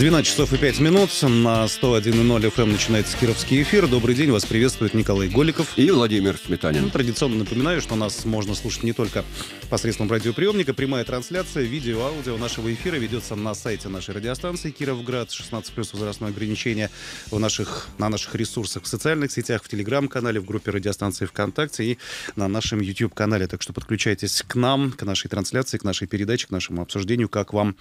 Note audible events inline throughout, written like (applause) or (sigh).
12 часов и 5 минут. На 101.0 FM эм начинается Кировский эфир. Добрый день, вас приветствует Николай Голиков. И Владимир Сметанин. Ну, традиционно напоминаю, что нас можно слушать не только посредством радиоприемника. Прямая трансляция, видео, аудио нашего эфира ведется на сайте нашей радиостанции Кировград. 16 плюс возрастное ограничение в наших, на наших ресурсах в социальных сетях, в телеграм-канале, в группе радиостанции ВКонтакте и на нашем YouTube-канале. Так что подключайтесь к нам, к нашей трансляции, к нашей передаче, к нашему обсуждению, как вам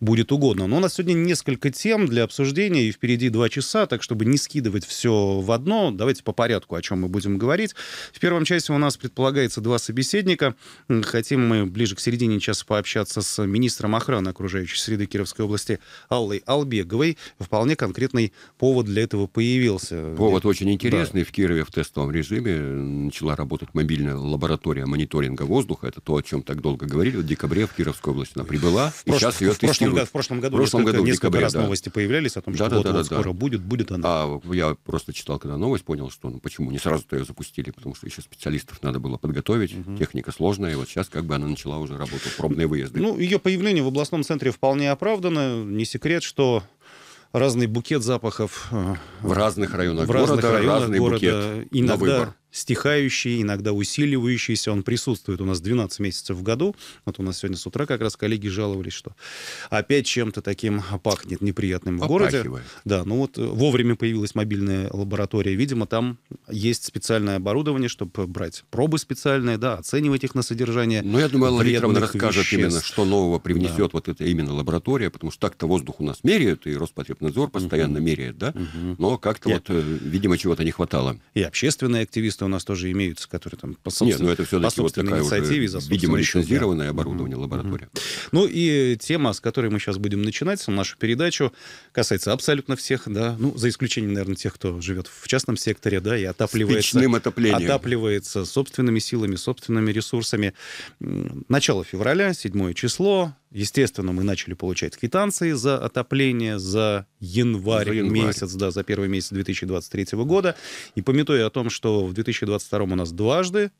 будет угодно. Но у нас сегодня несколько несколько тем для обсуждения, и впереди два часа, так чтобы не скидывать все в одно, давайте по порядку, о чем мы будем говорить. В первом части у нас предполагается два собеседника. Хотим мы ближе к середине часа пообщаться с министром охраны окружающей среды Кировской области Аллой Албеговой. Вполне конкретный повод для этого появился. Повод очень интересный. Да. В Кирове в тестовом режиме начала работать мобильная лаборатория мониторинга воздуха. Это то, о чем так долго говорили. В декабре в Кировской области она прибыла. В, прош... сейчас ее в, прошлом, в прошлом году, в прошлом году несколько раз да. новости появлялись о том, что да, вот, да, вот да, скоро да. будет, будет она. А я просто читал, когда новость, понял, что ну почему не сразу-то ее запустили, потому что еще специалистов надо было подготовить, угу. техника сложная, и вот сейчас как бы она начала уже работу, пробные выезды. Ну, ее появление в областном центре вполне оправдано. Не секрет, что разный букет запахов э, в разных районах в разных города, районах разный города, букет иногда, на выбор стихающий, иногда усиливающийся. Он присутствует у нас 12 месяцев в году. Вот у нас сегодня с утра как раз коллеги жаловались, что опять чем-то таким пахнет неприятным в городе. Да, ну вот э, вовремя появилась мобильная лаборатория. Видимо, там есть специальное оборудование, чтобы брать пробы специальные, да, оценивать их на содержание. Ну, я думаю, Алла Викторовна расскажет веществ. именно, что нового привнесет да. вот эта именно лаборатория, потому что так-то воздух у нас меряют, и Роспотребнадзор постоянно угу. меряет, да, угу. но как-то вот, э, видимо, чего-то не хватало. И общественные активисты у нас тоже имеются, которые там по собственной, Нет, ну это все-таки вот такая инициативе, уже, видимо, лицензированное оборудование, лаборатория. Ну и тема, с которой мы сейчас будем начинать, нашу передачу, касается абсолютно всех, да, ну, за исключением, наверное, тех, кто живет в частном секторе, да, и отапливается, отапливается собственными силами, собственными ресурсами. Начало февраля, 7 число, Естественно, мы начали получать квитанции за отопление за январь, за январь месяц, да, за первый месяц 2023 года. И пометуя о том, что в 2022 у нас дважды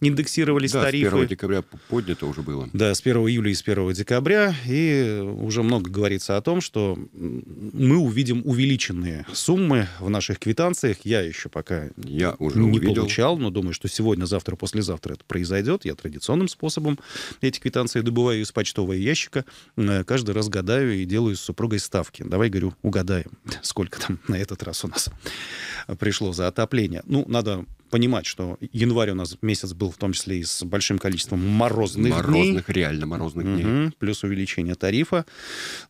индексировались да, тарифы. с 1 декабря поднято уже было. Да, с 1 июля и с 1 декабря. И уже много говорится о том, что мы увидим увеличенные суммы в наших квитанциях. Я еще пока Я уже не увидел. получал, но думаю, что сегодня, завтра, послезавтра это произойдет. Я традиционным способом эти квитанции добываю из почтового ящика. Э, каждый раз гадаю и делаю с супругой ставки. Давай, говорю, угадаем, (laughs) сколько там на этот раз у нас пришло за отопление. Ну, надо понимать, что январь у нас месяц был в том числе и с большим количеством морозных, морозных дней. реально морозных угу, дней. Плюс увеличение тарифа.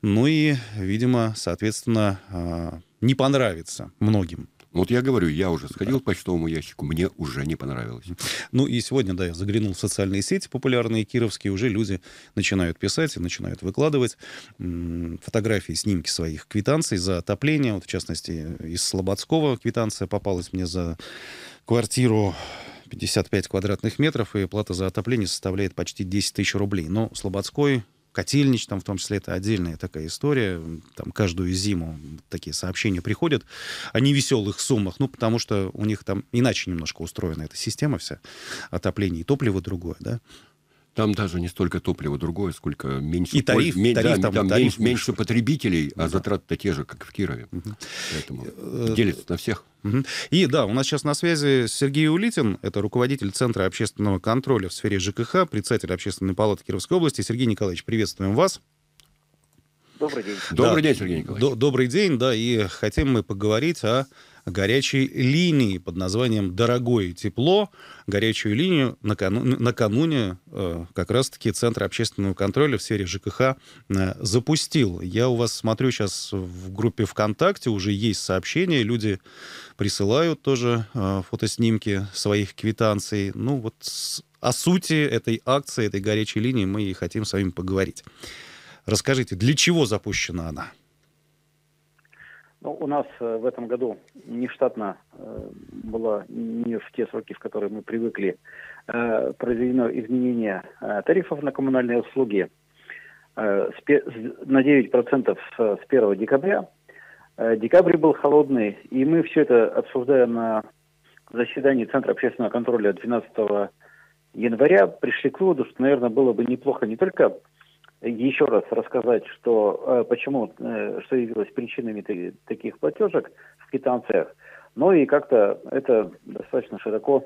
Ну и, видимо, соответственно, а, не понравится многим вот я говорю, я уже сходил к почтовому ящику, мне уже не понравилось. Ну и сегодня, да, я заглянул в социальные сети популярные кировские, уже люди начинают писать и начинают выкладывать фотографии, снимки своих квитанций за отопление. Вот, в частности, из Слободского квитанция попалась мне за квартиру 55 квадратных метров, и плата за отопление составляет почти 10 тысяч рублей. Но Слободской, Котельнич, там в том числе, это отдельная такая история. Там каждую зиму такие сообщения приходят о невеселых суммах, ну, потому что у них там иначе немножко устроена эта система вся, отопление и топливо другое, да. Там даже не столько топливо другое, сколько меньше... И тариф, пол... тариф да, там, там тариф меньше, меньше потребителей, а затраты-то те же, как в Кирове. Угу. Поэтому э, делится на всех. И да, у нас сейчас на связи Сергей Улитин, это руководитель Центра общественного контроля в сфере ЖКХ, председатель Общественной палаты Кировской области. Сергей Николаевич, приветствуем вас. Добрый день. Добрый да, день, Сергей Николаевич. Добрый день, да, и хотим мы поговорить о горячей линии под названием «Дорогое тепло». Горячую линию накануне, накануне э, как раз-таки Центр общественного контроля в сфере ЖКХ э, запустил. Я у вас смотрю сейчас в группе ВКонтакте, уже есть сообщения, люди присылают тоже э, фотоснимки своих квитанций. Ну вот с, о сути этой акции, этой горячей линии мы и хотим с вами поговорить. Расскажите, для чего запущена она? Ну, у нас э, в этом году нештатно э, было не в те сроки, в которые мы привыкли, э, произведено изменение тарифов на коммунальные услуги на 9% с, с 1 декабря. Декабрь был холодный, и мы все это обсуждаем на заседании Центра общественного контроля 12 января, пришли к выводу, что, наверное, было бы неплохо не только еще раз рассказать, что почему, что явилось причинами таких платежек в квитанциях, но и как-то это достаточно широко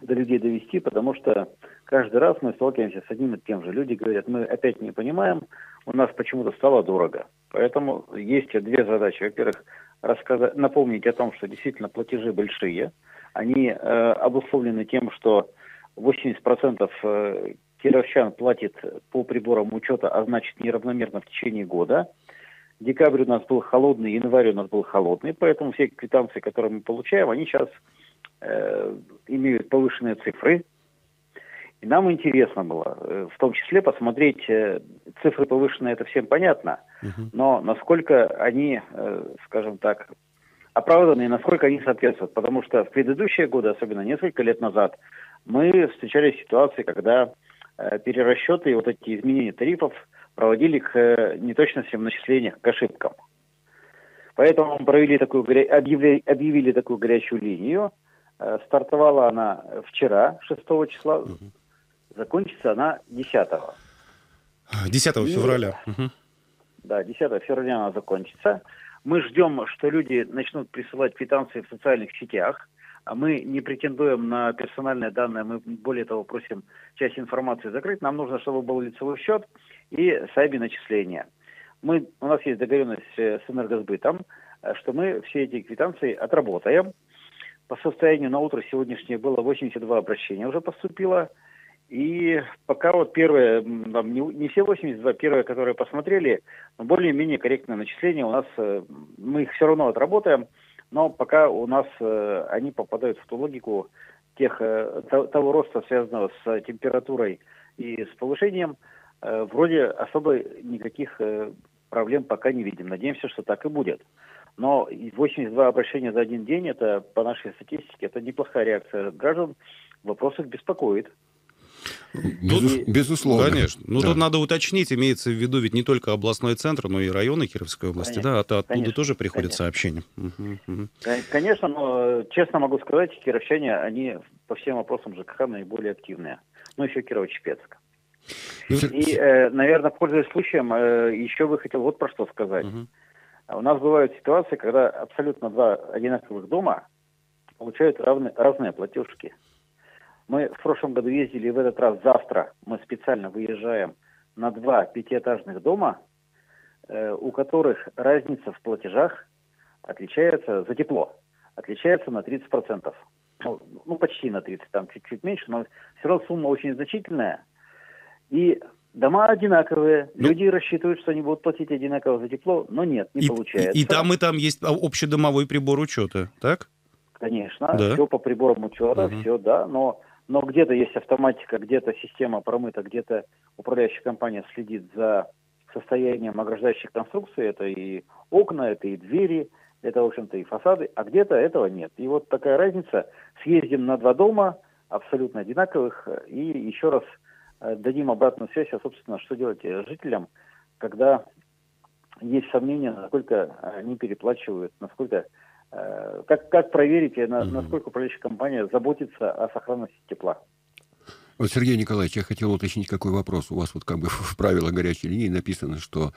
до людей довести, потому что каждый раз мы сталкиваемся с одним и тем же. Люди говорят, мы опять не понимаем, у нас почему-то стало дорого. Поэтому есть две задачи. Во-первых, рассказать, напомнить о том, что действительно платежи большие. Они э, обусловлены тем, что 80% э, кировчан платит по приборам учета, а значит неравномерно в течение года. Декабрь у нас был холодный, январь у нас был холодный, поэтому все квитанции, которые мы получаем, они сейчас э, имеют повышенные цифры. И нам интересно было, э, в том числе, посмотреть, э, цифры повышенные, это всем понятно, угу. но насколько они, э, скажем так, оправданы и насколько они соответствуют. Потому что в предыдущие годы, особенно несколько лет назад, мы встречали ситуации, когда перерасчеты и вот эти изменения тарифов проводили к неточностям в начислениях, к ошибкам. Поэтому провели такую, объявили, объявили такую горячую линию. Стартовала она вчера, 6 числа. Угу. Закончится она 10 -го. 10 И, февраля. Да, 10 февраля она закончится. Мы ждем, что люди начнут присылать квитанции в социальных сетях. Мы не претендуем на персональные данные, мы более того просим часть информации закрыть. Нам нужно, чтобы был лицевой счет и сайби начисления. Мы, у нас есть договоренность с энергосбытом, что мы все эти квитанции отработаем. По состоянию на утро сегодняшнее было 82 обращения уже поступило. И пока вот первые, там, не, не все 82, первые, которые посмотрели, более-менее корректное начисление у нас, э, мы их все равно отработаем, но пока у нас э, они попадают в ту логику тех, э, того роста, связанного с температурой и с повышением, вроде особо никаких проблем пока не видим. Надеемся, что так и будет. Но 82 обращения за один день, это по нашей статистике, это неплохая реакция граждан. Вопрос их беспокоит. Безус, безусловно. Конечно. Ну, да. тут надо уточнить, имеется в виду ведь не только областной центр, но и районы Кировской области, конечно, да? А то оттуда конечно, тоже приходят конечно. сообщения. Угу, Конечно, но честно могу сказать, кировчане, они по всем вопросам ЖКХ наиболее активные. Ну, еще Кирово-Чепецк. И, и э, наверное, пользуясь случаем, э, еще бы хотел вот про что сказать. Угу. У нас бывают ситуации, когда абсолютно два одинаковых дома получают равны, разные платежки. Мы в прошлом году ездили, и в этот раз завтра мы специально выезжаем на два пятиэтажных дома, э, у которых разница в платежах отличается за тепло, отличается на 30%. Ну, ну, почти на 30, там чуть-чуть меньше, но все равно сумма очень значительная. И дома одинаковые, ну, люди рассчитывают, что они будут платить одинаково за тепло, но нет, не и, получается. И, и там, и там есть общедомовой прибор учета, так? Конечно, да. все по приборам учета, угу. все, да, но но где-то есть автоматика, где-то система промыта, где-то управляющая компания следит за состоянием ограждающих конструкций, это и окна, это и двери, это, в общем-то, и фасады, а где-то этого нет. И вот такая разница. Съездим на два дома, абсолютно одинаковых, и еще раз э, дадим обратную связь, а, собственно, что делать жителям, когда есть сомнения, насколько они переплачивают, насколько Э, как, как проверить, насколько управляющая компания заботится о сохранности тепла? Вот, Сергей Николаевич, я хотел уточнить, какой вопрос. У вас вот как бы (laughs) в правилах горячей линии написано, что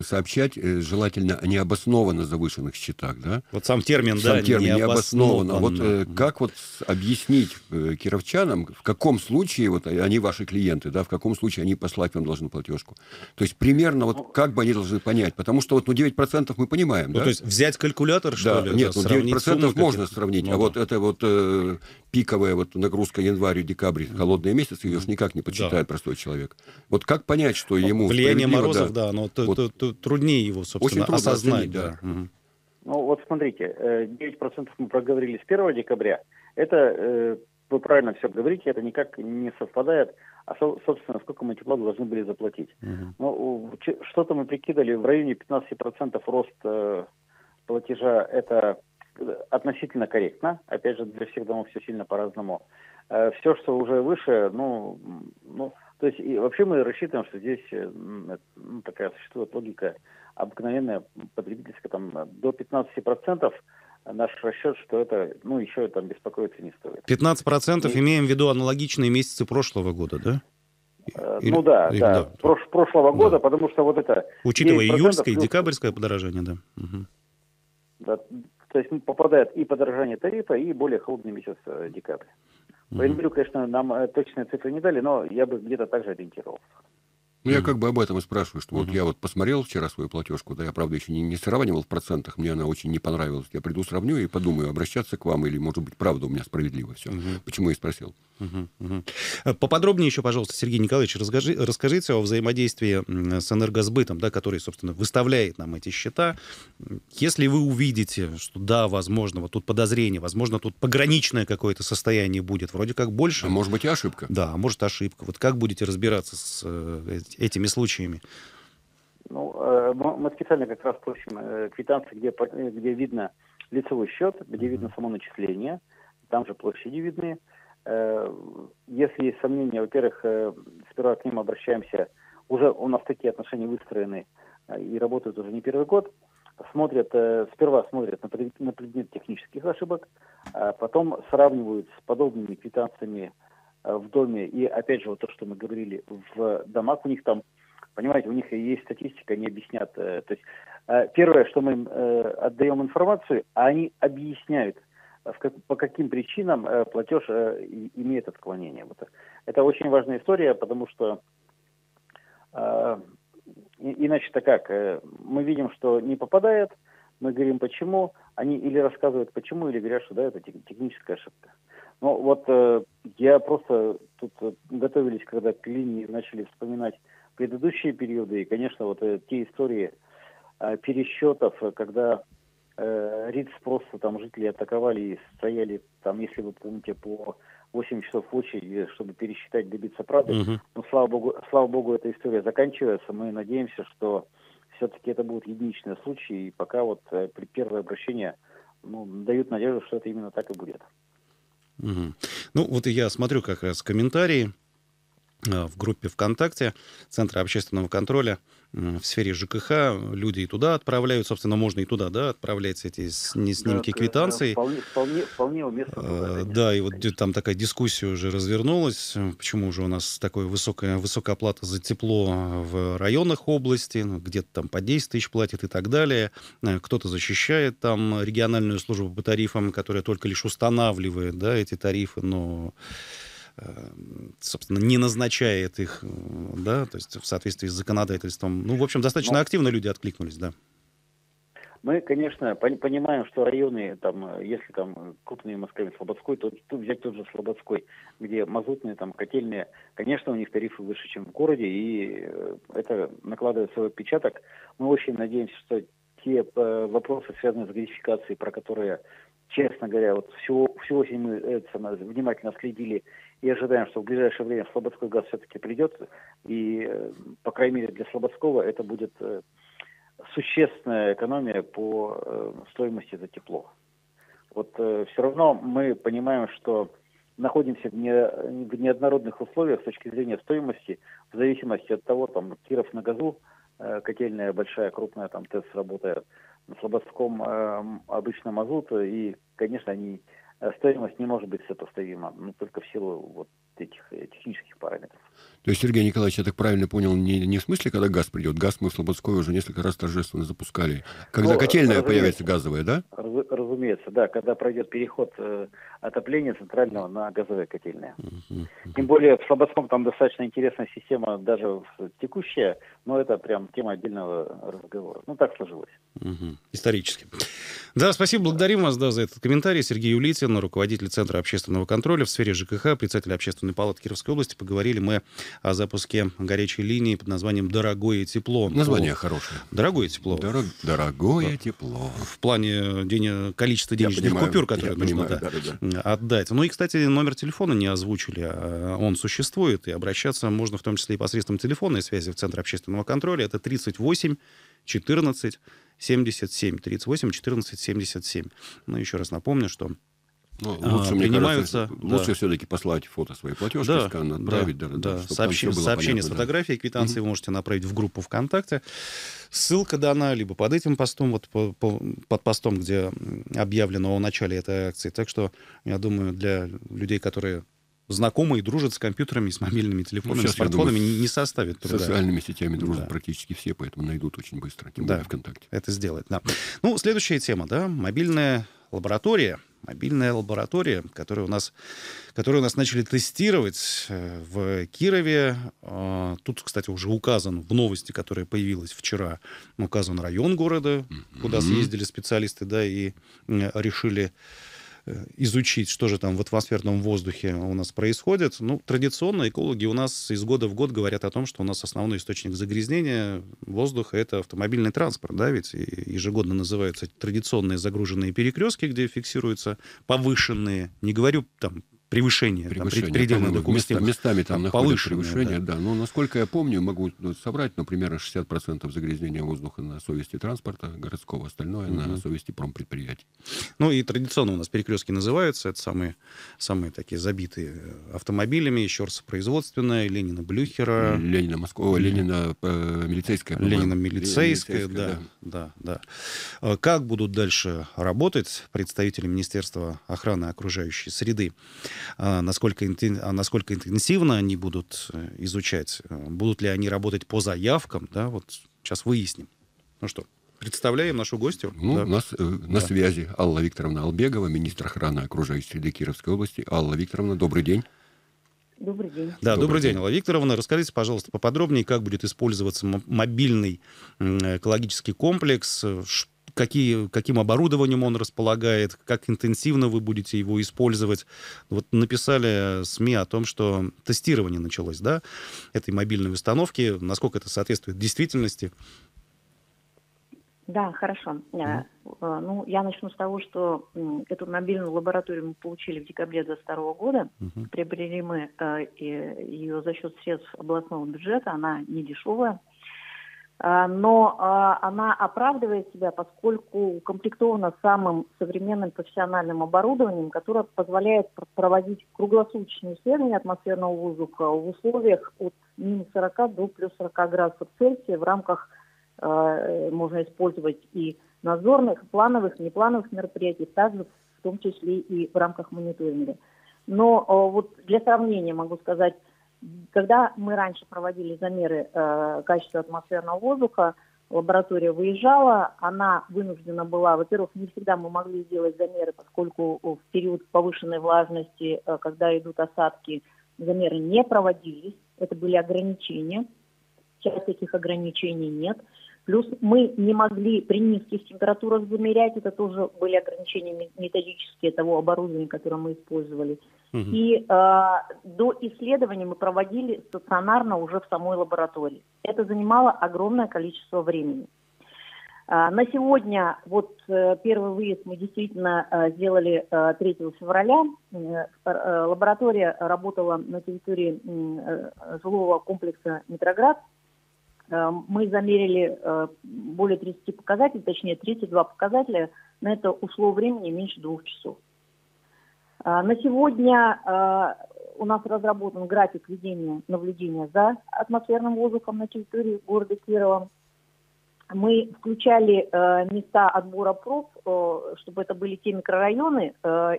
сообщать э, желательно о необоснованно завышенных счетах, да? Вот сам термин, сам да, термин необоснованно. Вот э, как вот объяснить э, кировчанам, в каком случае, вот они ваши клиенты, да, в каком случае они послать вам должны платежку? То есть примерно вот ну, как бы они должны понять? Потому что вот ну 9% мы понимаем, ну, да? то есть взять калькулятор, что да, ли? Нет, ну 9% можно сравнить, ну, а вот это вот э, пиковая вот нагрузка январь-декабрь, холодные месяцы, ее же никак не подсчитает да. простой человек. Вот как понять, что ну, ему Влияние морозов, да, да но вот. труднее его, собственно, Очень осознать. Оценить, да. Угу. Ну вот смотрите, 9% э, мы проговорили с 1 декабря. Это, э, вы правильно все говорите, это никак не совпадает, а, собственно, сколько мы тепла должны были заплатить. Угу. Ну, что-то мы прикидали, в районе 15% рост э, платежа, это относительно корректно. Опять же, для всех домов все сильно по-разному. Все, что уже выше, ну, ну, то есть и вообще мы рассчитываем, что здесь э, ну, такая существует логика обыкновенная потребительская, там до 15% наш расчет, что это, ну, еще там беспокоиться не стоит. 15% и... имеем в виду аналогичные месяцы прошлого года, да? Или, ну да, или, да, да. Прош, прошлого да. года, потому что вот это... Учитывая июльское и декабрьское подорожание, да. Угу. да. То есть попадает и подорожание тарифа, и более холодный месяц э, декабрь. Угу. По январю, конечно, нам э, точные цифры не дали, но я бы где-то так же ориентировался. Ну, я как бы об этом и спрашиваю, что вот я вот посмотрел вчера свою платежку, да, я, правда, еще не, не сравнивал в процентах, мне она очень не понравилась. Я приду, сравню и подумаю, обращаться к вам или, может быть, правда у меня справедливо все. Почему я и спросил. Э, поподробнее еще, пожалуйста, Сергей Николаевич, расскажи, расскажите о взаимодействии с энергосбытом, да, который, собственно, выставляет нам эти счета. Если вы увидите, что да, возможно, вот тут подозрение, возможно, тут пограничное какое-то состояние будет, вроде как больше. А может быть и ошибка. Да, может ошибка. Вот как будете разбираться с э, этими случаями? Ну, э, мы специально как раз просим квитанции, где, где видно лицевой счет, где видно само начисление, там же площади видны, Э, если есть сомнения, во-первых, э, сперва к ним обращаемся, уже у нас такие отношения выстроены э, и работают уже не первый год, смотрят, сперва смотрят на предмет, на предмет технических ошибок, а потом сравнивают с подобными квитанциями в доме. И опять же, вот то, что мы говорили, в домах у них там, понимаете, у них есть статистика, они объяснят. То есть первое, что мы им отдаем информацию, а они объясняют – по каким причинам э, платеж э, имеет отклонение. Вот. Это очень важная история, потому что э, иначе-то как? Э, мы видим, что не попадает, мы говорим почему, они или рассказывают почему, или говорят, что да, это техническая ошибка. Но вот э, я просто тут э, готовились, когда к линии начали вспоминать предыдущие периоды, и, конечно, вот э, те истории э, пересчетов, когда э, РИЦ просто там жители атаковали и стояли там, если вы помните, по 8 часов в очереди, чтобы пересчитать, добиться правды. Угу. Но слава богу, слава богу, эта история заканчивается. Мы надеемся, что все-таки это будут единичные случаи, и пока вот э, при первое обращение ну, дают надежду, что это именно так и будет. Угу. Ну, вот я смотрю как раз комментарии в группе ВКонтакте Центра общественного контроля в сфере ЖКХ, люди и туда отправляют, собственно, можно и туда, да, отправлять эти снимки да, э, квитанций. Вполне, вполне, вполне уместно. А, да, и вот там такая дискуссия уже развернулась, почему же у нас такая высокая, высокая оплата за тепло в районах области, ну, где-то там по 10 тысяч платят и так далее. Э, кто-то защищает там региональную службу по тарифам, которая только лишь устанавливает, да, эти тарифы, но Э, собственно, не назначает их, э, да, то есть в соответствии с законодательством. Ну, в общем, достаточно Но... Ну, активно люди откликнулись, да. Мы, конечно, понимаем, что районы, там, если там крупные Москвы, Слободской, то тут взять тот же Слободской, где мазутные, там, котельные, конечно, у них тарифы выше, чем в городе, и э, это накладывает свой отпечаток. Мы очень надеемся, что те вопросы, связанные с газификацией, про которые, честно говоря, вот всю, всю осень мы это, внимательно следили и ожидаем, что в ближайшее время Слободской газ все-таки придет, и, э, по крайней мере, для Слободского это будет э, существенная экономия по э, стоимости за тепло. Вот все равно мы понимаем, что находимся в, не, в неоднородных условиях с точки зрения стоимости, в зависимости от того, там, Киров на газу, котельная большая, крупная, там, ТЭС работает, на Слободском обычно мазут, и, конечно, они стоимость не может быть сопоставима, ну, только в силу вот этих э, технических параметров. То есть, Сергей Николаевич, я так правильно понял, не, не в смысле, когда газ придет. Газ мы в Слободской уже несколько раз торжественно запускали. Когда ну, котельная появится газовая, да? Раз, разумеется, да. Когда пройдет переход э, отопления центрального на газовые котельные. Uh-huh, Тем более в Слободском там достаточно интересная система, даже текущая, но это прям тема отдельного разговора. Ну, так сложилось. Uh-huh. Исторически. Да, спасибо, благодарим вас да, за этот комментарий. Сергей Улитин, руководитель Центра общественного контроля в сфере ЖКХ, председатель общественной палаты Кировской области. Поговорили мы о запуске горячей линии под названием «Дорогое тепло». Название хорошее. Дорогое тепло. Дорог... Дорогое тепло. В плане день... количества денежных понимаю, купюр, которые нужно понимаю, да, да, да. отдать. Ну и, кстати, номер телефона не озвучили. А он существует, и обращаться можно в том числе и посредством телефонной связи в Центр общественного контроля. Это 38 14 77. 38 14 77. Ну, еще раз напомню, что ну, лучше, а, принимаются, кажется, да. лучше все-таки послать фото своей платежки, да, скан отправить. Да, да, да. Сообщи, сообщение понятно, с фотографией, квитанции угу. вы можете направить в группу ВКонтакте. Ссылка дана либо под этим постом, вот по, по, под постом, где объявлено о начале этой акции. Так что, я думаю, для людей, которые знакомы и дружат с компьютерами, с мобильными телефонами, ну, с смартфонами, думаю, не составит труда. Социальными сетями дружат да. практически все, поэтому найдут очень быстро, тем да, более ВКонтакте. это сделать, да. Ну, следующая тема, да, мобильная лаборатория – мобильная лаборатория, которую у нас, которую у нас начали тестировать э, в Кирове. А, тут, кстати, уже указан в новости, которая появилась вчера, указан район города, куда съездили специалисты, да, и решили Э, изучить, что же там в атмосферном воздухе у нас происходит. Ну, традиционно экологи у нас из года в год говорят о том, что у нас основной источник загрязнения воздуха — это автомобильный транспорт, да, ведь ежегодно называются традиционные загруженные перекрестки, где фиксируются повышенные, не говорю там превышение, превышение там, предельно допустимых. Местами там находят превышение, да. да. Но, насколько я помню, могу собрать, ну, примерно 60% загрязнения воздуха на совести транспорта городского, остальное угу. на совести промпредприятий. Ну и традиционно у нас перекрестки называются, это самые, самые такие забитые автомобилями, еще раз производственная, Ленина Блюхера. Ленина Москва, Ленина э, милицейская. Ленина милицейская, да, да, да, да. Как будут дальше работать представители Министерства охраны окружающей среды? А, насколько, а насколько интенсивно они будут э, изучать, э, будут ли они работать по заявкам, да, вот сейчас выясним. Ну что, представляем нашу гостью. Ну, да. у нас э, на да. связи Алла Викторовна Албегова, министр охраны окружающей среды Кировской области. Алла Викторовна, добрый день. Добрый день. Да, добрый, добрый день, Алла Викторовна. Расскажите, пожалуйста, поподробнее, как будет использоваться мобильный экологический комплекс, какие, каким оборудованием он располагает, как интенсивно вы будете его использовать. Вот написали СМИ о том, что тестирование началось, да, этой мобильной установки, насколько это соответствует действительности. Да, хорошо. Mm. Ну, я начну с того, что эту мобильную лабораторию мы получили в декабре 2022 года. Mm-hmm. Приобрели мы э, ее за счет средств областного бюджета. Она не дешевая. А, но а, она оправдывает себя, поскольку укомплектована самым современным профессиональным оборудованием, которое позволяет проводить круглосуточные исследования атмосферного воздуха в условиях от минус 40 до плюс 40 градусов Цельсия в рамках а, можно использовать и надзорных, плановых, неплановых мероприятий, также в том числе и в рамках мониторинга. Но вот для сравнения могу сказать, когда мы раньше проводили замеры э, качества атмосферного воздуха, лаборатория выезжала, она вынуждена была, во-первых, не всегда мы могли сделать замеры, поскольку в период повышенной влажности, э, когда идут осадки, замеры не проводились, это были ограничения. Сейчас этих ограничений нет. Плюс мы не могли при низких температурах замерять, это тоже были ограничения методические того оборудования, которое мы использовали. Угу. И э, до исследования мы проводили стационарно уже в самой лаборатории. Это занимало огромное количество времени. Э, на сегодня, вот э, первый выезд мы действительно э, сделали э, 3 февраля. Э, э, лаборатория работала на территории жилого комплекса «Метроград», Э, мы замерили э, более 30 показателей, точнее 32 показателя. На это ушло времени меньше двух часов. Э, на сегодня у нас разработан график ведения наблюдения за атмосферным воздухом на территории города Кирова. Мы включали места отбора проб, чтобы это были те микрорайоны,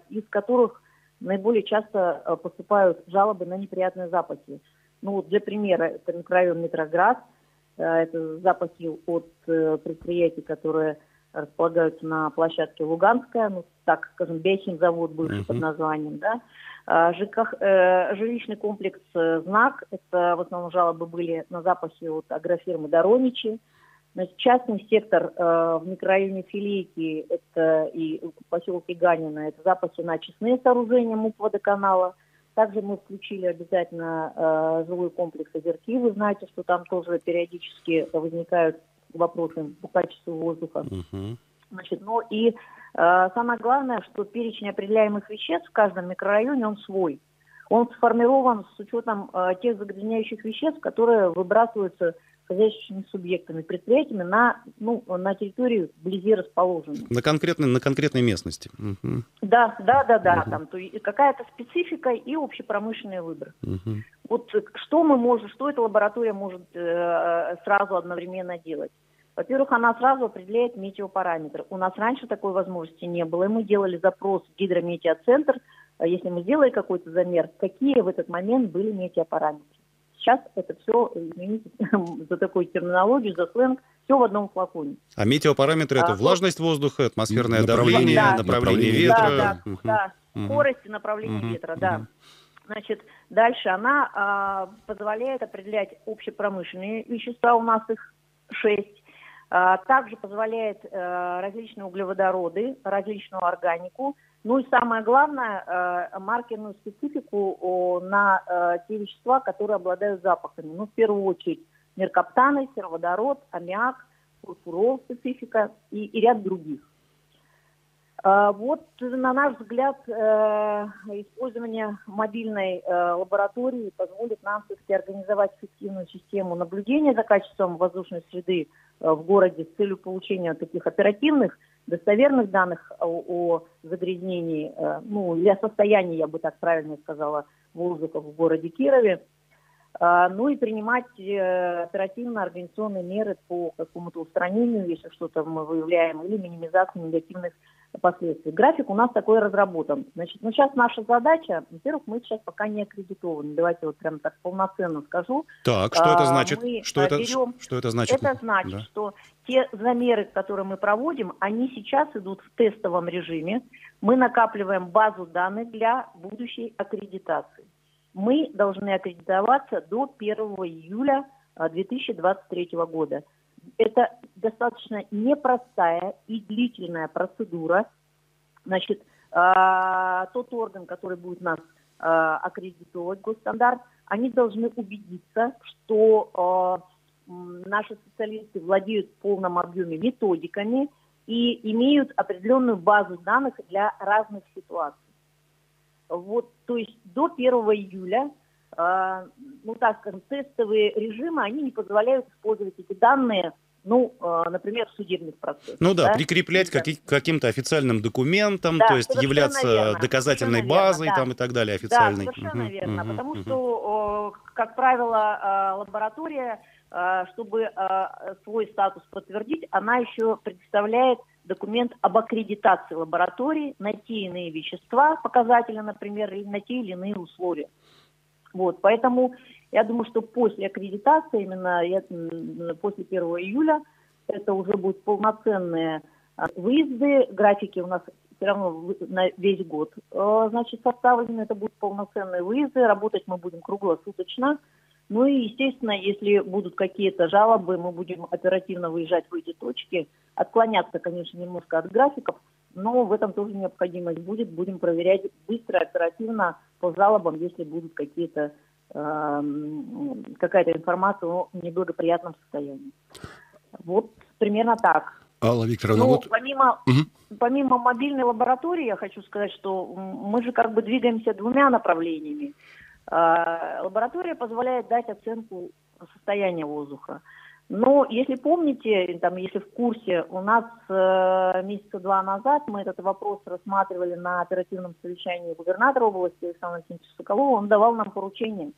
из которых наиболее часто поступают жалобы на неприятные запахи. Ну для примера, это микрорайон Метроград – Э, это запахи от э, предприятий, которые располагаются на площадке Луганская, ну, так скажем, биохимзавод бывший uh-huh. под названием, да. А, ЖК, э, жилищный комплекс э, «Знак», это в основном жалобы были на запахи от агрофирмы «Дороничи». Значит, частный сектор э, в микрорайоне Филейки, это и поселке Ганина, это запахи на честные сооружения МУП водоканала – также мы включили обязательно э, жилой комплекс Озерки. Вы знаете, что там тоже периодически возникают вопросы по качеству воздуха. Uh-huh. Значит, ну и э, самое главное, что перечень определяемых веществ в каждом микрорайоне, он свой. Он сформирован с учетом э, тех загрязняющих веществ, которые выбрасываются хозяйственными субъектами, предприятиями на, ну, на территории вблизи расположенной. На конкретной, на конкретной местности. Угу. Да, да, да, да. Угу. Там, то есть какая-то специфика и общепромышленный выбор. Угу. Вот что мы можем, что эта лаборатория может э, сразу одновременно делать? Во-первых, она сразу определяет метеопараметры. У нас раньше такой возможности не было, и мы делали запрос в гидрометеоцентр, если мы сделали какой-то замер, какие в этот момент были метеопараметры. Сейчас это все, извините (laughs) за такую терминологию, за сленг, все в одном флаконе. А метеопараметры а, это влажность воздуха, атмосферное направление, да, направление ветра. Да, да, да. Угу. скорость и направление угу. ветра, да. Угу. Значит, дальше она а, позволяет определять общепромышленные вещества, у нас их шесть. А, также позволяет а, различные углеводороды, различную органику. Ну и самое главное, а, маркерную специфику на а, те вещества, которые обладают запахами. Ну, в первую очередь, меркаптаны, сероводород, аммиак, фурфурол специфика и, и ряд других. А, вот, на наш взгляд, э, использование мобильной э, лаборатории позволит нам все-таки организовать эффективную систему наблюдения за качеством воздушной среды э, в городе с целью получения таких оперативных, достоверных данных о, о загрязнении, ну, или о состоянии, я бы так правильно сказала, воздуха в городе Кирове. А, ну и принимать оперативно организационные меры по какому-то устранению, если что-то мы выявляем, или минимизации негативных последствий. График у нас такой разработан. Значит, ну сейчас наша задача, во-первых, мы сейчас пока не аккредитованы. Давайте вот прям так полноценно скажу. Так, что это а, значит? Мы что, это, берем... что это значит? Это значит, да. что те замеры, которые мы проводим, они сейчас идут в тестовом режиме. Мы накапливаем базу данных для будущей аккредитации. Мы должны аккредитоваться до 1 июля 2023 а, года. Это достаточно непростая и длительная процедура. Значит, э, тот орган, который будет нас э, аккредитовать, госстандарт, они должны убедиться, что э, наши специалисты владеют в полном объеме методиками и имеют определенную базу данных для разных ситуаций. Вот, то есть до 1 июля ну так скажем, тестовые режимы, они не позволяют использовать эти данные ну, э, например, в судебных процессах. Ну да, да? прикреплять да. Каки- каким-то официальным документам, да, то есть являться верно, доказательной базой верно, да. там и так далее официальной. Да, совершенно угу, верно, угу, потому угу. что, как правило, э, лаборатория, чтобы свой статус подтвердить, она еще предоставляет документ об аккредитации лаборатории на те иные вещества, показатели, например, или на те или иные условия. Вот, поэтому я думаю, что после аккредитации, именно после 1 июля, это уже будут полноценные а, выезды, графики у нас все равно на весь год, а, значит, составлены, это будут полноценные выезды, работать мы будем круглосуточно. Ну и, естественно, если будут какие-то жалобы, мы будем оперативно выезжать в эти точки, отклоняться, конечно, немножко от графиков, но в этом тоже необходимость будет. Будем проверять быстро, оперативно по жалобам, если будут какие-то Эм, какая-то информация о неблагоприятном состоянии. Вот примерно так. Алла Викторовна, ну, вот... помимо, угу. помимо мобильной лаборатории, я хочу сказать, что мы же как бы двигаемся двумя направлениями. Э, лаборатория позволяет дать оценку состояния воздуха. Но если помните, там, если в курсе, у нас э, месяца два назад мы этот вопрос рассматривали на оперативном совещании губернатора области Александра Александровича Соколова, он давал нам поручение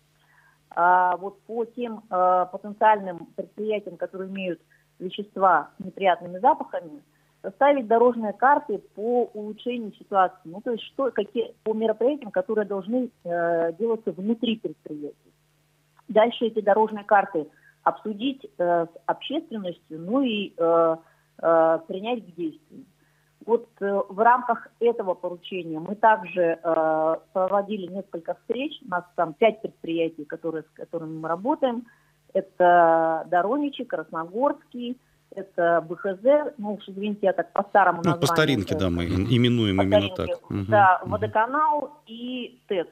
а, вот по тем а, потенциальным предприятиям, которые имеют вещества с неприятными запахами, составить дорожные карты по улучшению ситуации. Ну, то есть что, какие, по мероприятиям, которые должны э, делаться внутри предприятий. Дальше эти дорожные карты – обсудить э, с общественностью, ну и э, э, принять к действию. Вот э, в рамках этого поручения мы также э, проводили несколько встреч. У нас там пять предприятий, которые, с которыми мы работаем. Это Дороничи, Красногорский, это БХЗ, ну уж извините, я так по-старому ну, по старинке, да, мы именуем по именно так. Да, угу. Водоканал и ТЭЦ.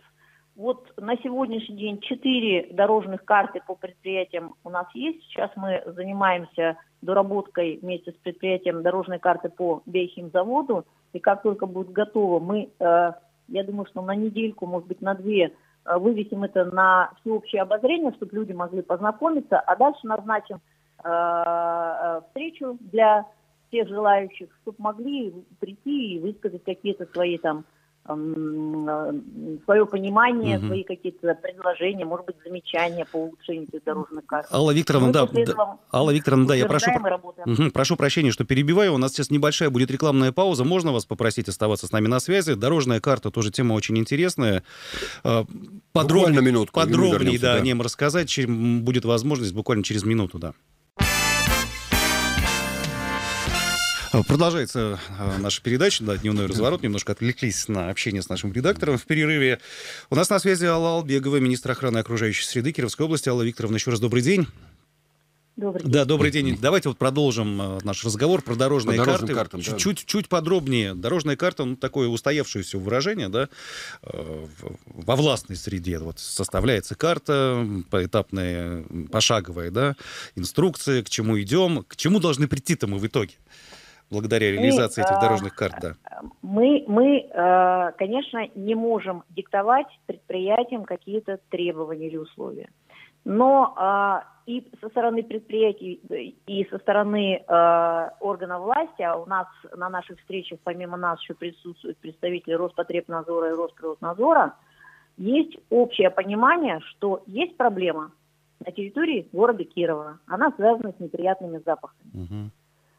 Вот на сегодняшний день четыре дорожных карты по предприятиям у нас есть. Сейчас мы занимаемся доработкой вместе с предприятием дорожной карты по биохимзаводу. И как только будет готово, мы, э, я думаю, что на недельку, может быть, на две э, вывесим это на всеобщее обозрение, чтобы люди могли познакомиться, а дальше назначим э, встречу для всех желающих, чтобы могли прийти и высказать какие-то свои там свое понимание, угу. свои какие-то предложения, может быть, замечания по улучшению этих дорожных карт. Алла Викторовна, да, да, Алла Викторовна, да, я прошу, угу, прошу прощения, что перебиваю. У нас сейчас небольшая будет рекламная пауза. Можно вас попросить оставаться с нами на связи? Дорожная карта тоже тема очень интересная. А, подробнее, минутку, подробнее, да, да, о нем рассказать чем будет возможность буквально через минуту, да. Продолжается э, наша передача, да, дневной разворот. Немножко отвлеклись на общение с нашим редактором в перерыве. У нас на связи Алла Албегова, министр охраны окружающей среды Кировской области. Алла Викторовна, еще раз добрый день. Добрый день. Да, добрый день. Давайте вот продолжим э, наш разговор про дорожные По карты. Картам, да. чуть, чуть подробнее. Дорожная карта, ну, такое устоявшееся выражение, да, э, во властной среде. Вот составляется карта, поэтапная, пошаговая, да, инструкция, к чему идем, к чему должны прийти-то мы в итоге благодаря реализации мы, этих дорожных карт, да? Мы, мы, э, конечно, не можем диктовать предприятиям какие-то требования или условия. Но и со стороны предприятий, и со стороны э, органов власти, а у нас на наших встречах помимо нас еще присутствуют представители Роспотребнадзора и Росприроднадзора, есть общее понимание, что есть проблема на территории города Кирова. Она связана с неприятными запахами. Угу.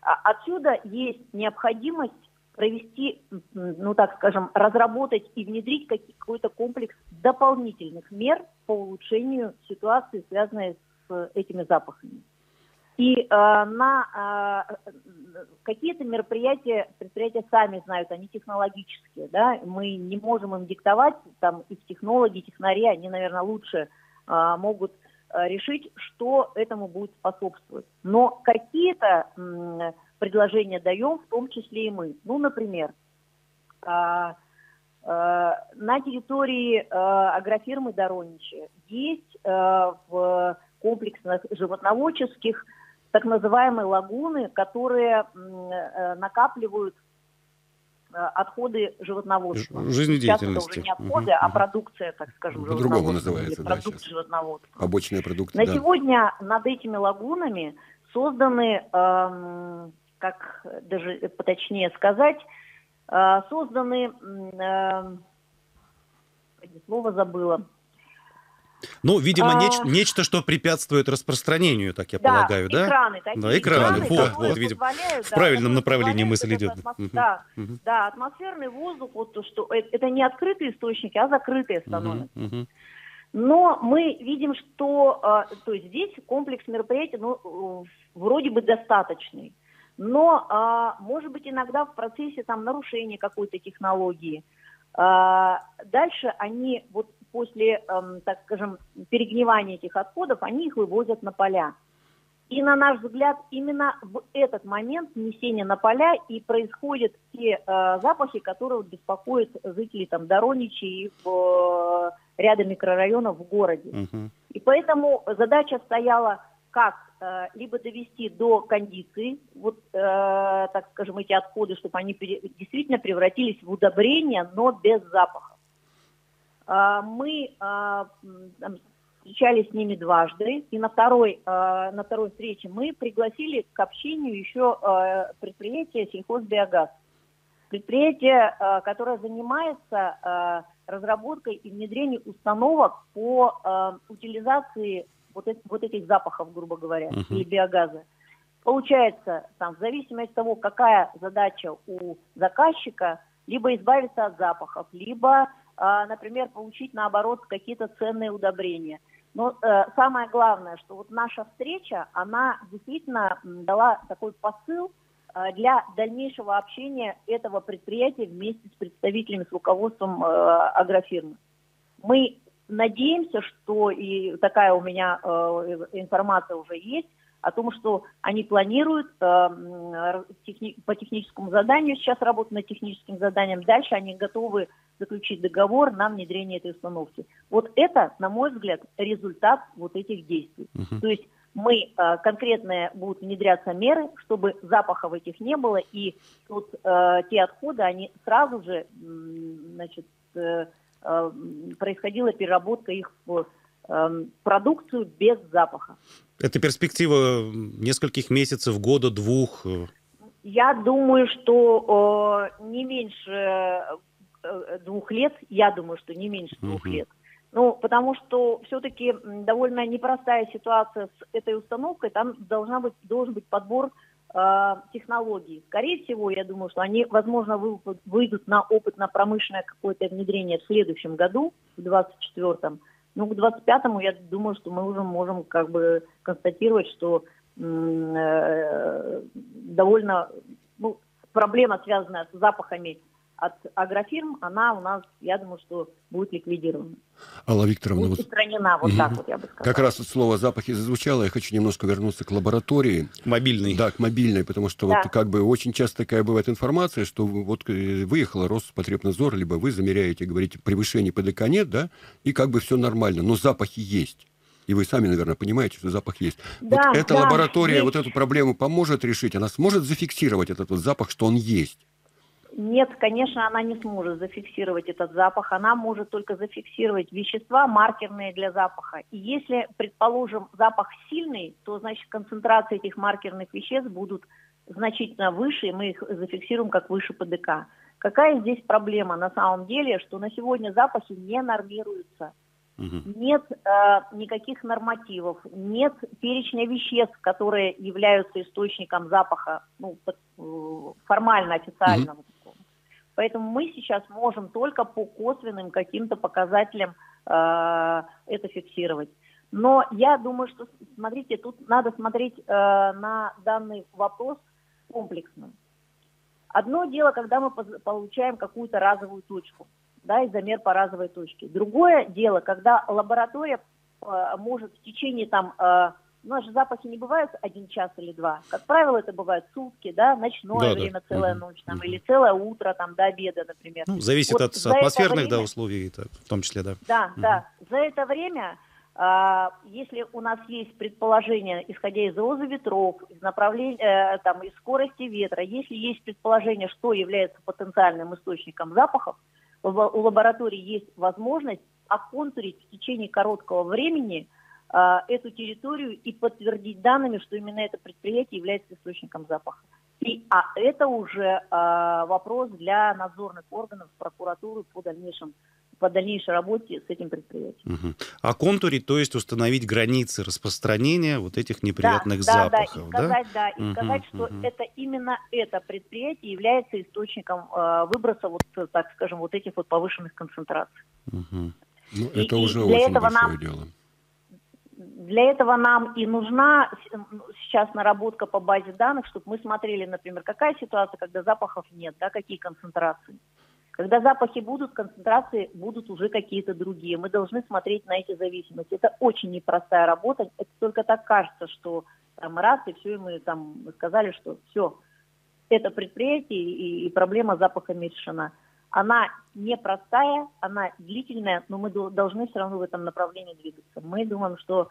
А отсюда есть необходимость провести, ну так скажем, разработать и внедрить какой-то комплекс дополнительных мер по улучшению ситуации, связанной с этими запахами. И э, на э, какие-то мероприятия предприятия сами знают, они технологические, да, мы не можем им диктовать, там их технологи, технари, они, наверное, лучше э, могут Э, решить, что этому будет способствовать. Но какие-то предложения даем, в том числе и мы. Ну, например, а, э, на территории э, агрофирмы Дороничи есть в комплексных животноводческих так называемые лагуны, которые накапливают Э, отходы животноводства. Жизнедеятельности. Сейчас это уже не отходы, угу. а продукция, так скажем, По-другому называется, продукт да, животноводства. Побочные продукты, На да. сегодня над этими лагунами созданы, эм, как даже поточнее сказать, э, созданы, э, слово забыла, ну, видимо, а... неч- нечто, что препятствует распространению, так я да, полагаю, да? экраны. Такие да, экраны. экраны вот, вот, видимо, в да, правильном направлении мысль идет. Атмос... Да, угу. да, атмосферный воздух, вот то, что э, это не открытые источники, а закрытые становятся. Угу, угу. Но мы видим, что а, то есть здесь комплекс мероприятий ну, вроде бы достаточный. Но, а, может быть, иногда в процессе там, нарушения какой-то технологии, а, дальше они вот после, эм, так скажем, перегнивания этих отходов, они их вывозят на поля. И на наш взгляд, именно в этот момент внесения на поля и происходят те э, запахи, которые беспокоят жителей там, Дороничи и в, э, ряда микрорайонов в городе. Uh-huh. И поэтому задача стояла как э, либо довести до кондиции, вот, э, так скажем, эти отходы, чтобы они пере, действительно превратились в удобрения, но без запаха. А, мы а, встречались с ними дважды, и на второй, а, на второй встрече мы пригласили к общению еще предприятие «Сельхозбиогаз». Предприятие, которое занимается разработкой и внедрением установок по утилизации вот, вот этих запахов, грубо говоря, uh-huh. или биогаза. Получается, там, в зависимости от того, какая задача у заказчика, либо избавиться от запахов, либо например, получить, наоборот, какие-то ценные удобрения. Но э, самое главное, что вот наша встреча, она действительно дала такой посыл э, для дальнейшего общения этого предприятия вместе с представителями, с руководством э, агрофирмы. Мы надеемся, что и такая у меня э, информация уже есть, о том, что они планируют э, техни- по техническому заданию, сейчас работают над техническим заданием, дальше они готовы заключить договор на внедрение этой установки. Вот это, на мой взгляд, результат вот этих действий. Uh-huh. То есть мы э, конкретные будут внедряться меры, чтобы запахов этих не было, и вот э, те отходы, они сразу же, значит, э, происходила переработка их в продукцию без запаха. Это перспектива нескольких месяцев, года, двух? Я думаю, что э, не меньше э, двух лет, я думаю, что не меньше двух лет. Ну, потому что все-таки довольно непростая ситуация с этой установкой. Там должна быть, должен быть подбор э, технологий. Скорее всего, я думаю, что они, возможно, выйдут на опытно-промышленное какое-то внедрение в следующем году, в 2024 ну, к 25-му, я думаю, что мы уже можем как бы констатировать, что э, довольно ну, проблема, связанная с запахами от агрофирм, она у нас, я думаю, что будет ликвидирована. Алла Викторовна, будет устранена, вот угу. так вот я бы сказала. Как раз вот слово «запахи» зазвучало, я хочу немножко вернуться к лаборатории. К мобильной. Да, к мобильной, потому что да. вот как бы очень часто такая бывает информация, что вот э, выехала Роспотребнадзор, либо вы замеряете, говорите, превышение ПДК нет, да, и как бы все нормально, но запахи есть. И вы сами, наверное, понимаете, что запах есть. Да, вот эта да, лаборатория есть. вот эту проблему поможет решить? Она сможет зафиксировать этот вот запах, что он есть? Нет, конечно, она не сможет зафиксировать этот запах. Она может только зафиксировать вещества, маркерные для запаха. И если, предположим, запах сильный, то, значит, концентрация этих маркерных веществ будут значительно выше, и мы их зафиксируем как выше ПДК. Какая здесь проблема на самом деле, что на сегодня запахи не нормируются. Угу. Нет э, никаких нормативов, нет перечня веществ, которые являются источником запаха, ну, э, формально, официально. Угу. Поэтому мы сейчас можем только по косвенным каким-то показателям э, это фиксировать. Но я думаю, что, смотрите, тут надо смотреть э, на данный вопрос комплексно. Одно дело, когда мы получаем какую-то разовую точку, да, и замер по разовой точке. Другое дело, когда лаборатория э, может в течение там э, у нас же запахи не бывают один час или два. Как правило, это бывают сутки, да, ночное да, время, да. целая ночь, там, угу. или целое утро, там, до обеда, например. Ну, зависит вот от атмосферных, время... да, условий, в том числе, да. Да, угу. да. За это время, а, если у нас есть предположение, исходя из оза ветров, из направления, э, там, из скорости ветра, если есть предположение, что является потенциальным источником запахов, у лаборатории есть возможность оконтурить в течение короткого времени – эту территорию и подтвердить данными, что именно это предприятие является источником запаха. И, а это уже а, вопрос для надзорных органов, прокуратуры по дальнейшему по дальнейшей работе с этим предприятием. Угу. А контурить, то есть установить границы распространения вот этих неприятных да, запахов, да? И сказать, да, да и угу, сказать, что угу. это именно это предприятие является источником э, выброса, вот, так скажем, вот этих вот повышенных концентраций. Угу. Ну, это и, уже и очень большое нам, дело для этого нам и нужна сейчас наработка по базе данных, чтобы мы смотрели, например, какая ситуация, когда запахов нет, да, какие концентрации. Когда запахи будут, концентрации будут уже какие-то другие. Мы должны смотреть на эти зависимости. Это очень непростая работа. Это только так кажется, что там раз и все, и мы там сказали, что все, это предприятие и, и проблема с запахами решена. Она непростая, она длительная, но мы должны все равно в этом направлении двигаться. Мы думаем, что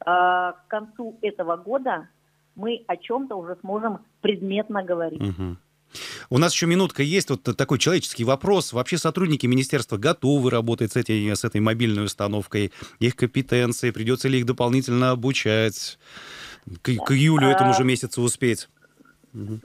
э, к концу этого года мы о чем-то уже сможем предметно говорить. Угу. У нас еще минутка есть. Вот такой человеческий вопрос. Вообще сотрудники министерства готовы работать с, этой, с этой мобильной установкой? Их компетенции? Придется ли их дополнительно обучать? К, к июлю этому же месяцу успеть?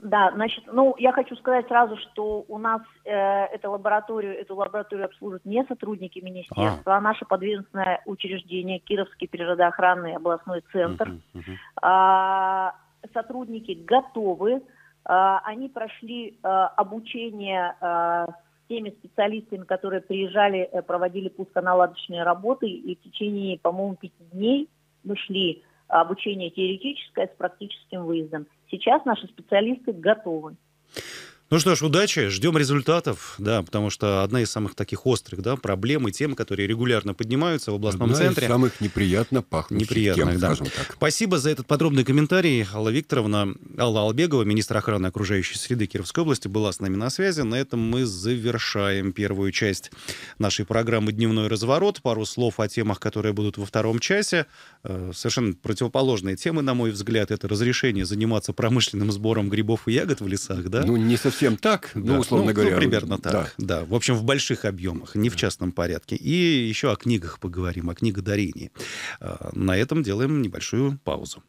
Да, значит, ну, я хочу сказать сразу, что у нас э, эту лабораторию, эту лабораторию обслуживают не сотрудники министерства, а, а наше подведомственное учреждение Кировский природоохранный областной центр. Uh-huh, uh-huh. А, сотрудники готовы, а, они прошли а, обучение а, с теми специалистами, которые приезжали, э, проводили пусконаладочные работы, и в течение, по-моему, пяти дней мы шли обучение теоретическое с практическим выездом. Сейчас наши специалисты готовы. Ну что ж, удачи, ждем результатов, да, потому что одна из самых таких острых, да, проблем и тем, которые регулярно поднимаются в областном одна центре. Из самых неприятно пахнущих Неприятных, тем, да. так. Спасибо за этот подробный комментарий. Алла Викторовна, Алла Албегова, министр охраны окружающей среды Кировской области, была с нами на связи. На этом мы завершаем первую часть нашей программы «Дневной разворот». Пару слов о темах, которые будут во втором часе. Э, совершенно противоположные темы, на мой взгляд. Это разрешение заниматься промышленным сбором грибов и ягод в лесах, да? Ну, не совсем совсем так, ну, да. ну, условно ну, говоря. Ну, примерно так, да. да. В общем, в больших объемах, не в частном порядке. И еще о книгах поговорим, о книгодарении. А, на этом делаем небольшую паузу.